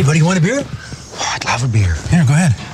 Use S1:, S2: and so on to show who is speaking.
S1: Hey, buddy, you want a beer?
S2: Oh, I'd love a beer.
S3: Here, go ahead.